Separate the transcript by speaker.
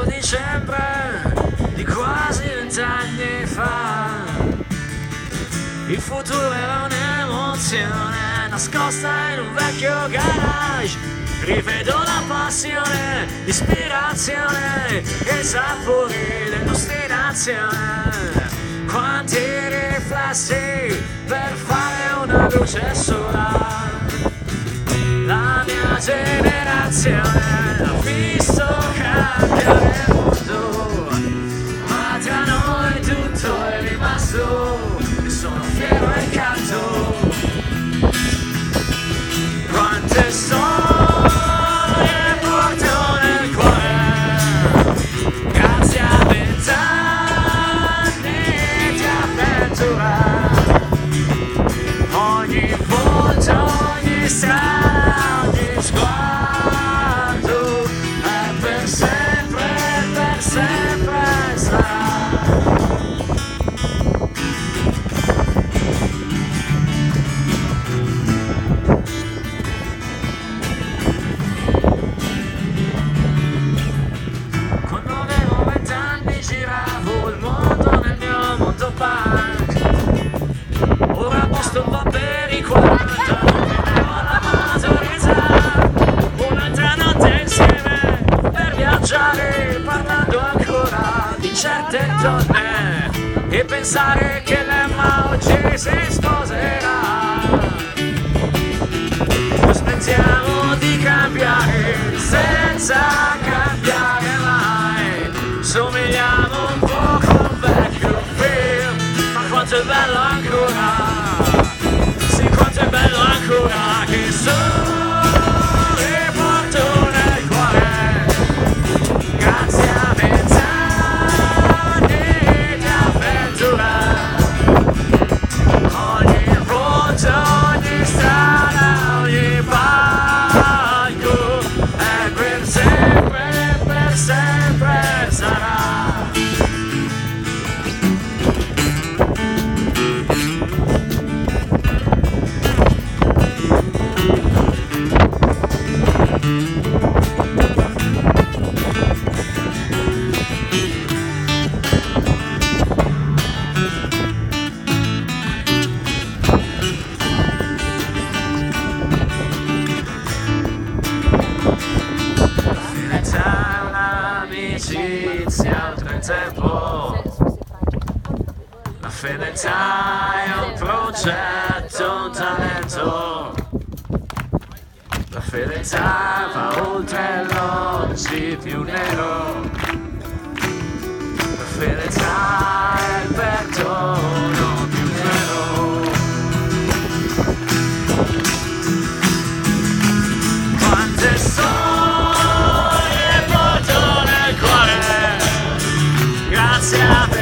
Speaker 1: 4 dicembre di quasi vent'anni fa. Il futuro era un'emozione nascosta in un vecchio garage. Rivedo la passione, l'ispirazione e i sapori dell'ostinazione. Quanti riflessi per fare una luce sola. La mia generazione ha visto sonhos. Certe donne E pensare che l'Emma oggi si sposerà Aspettiamo di cambiare senza cambiare mai. Somigliamo un po' un vecchio film, ma quanto è bello ancora. Un'amicizia oltre il tempo. La fedeltà è un progetto, un talento. La fedeltà va oltre l'oggi più nero. myself